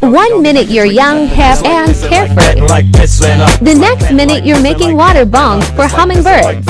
One minute you're young, hip, and carefree. The next minute you're making water bongs for hummingbirds.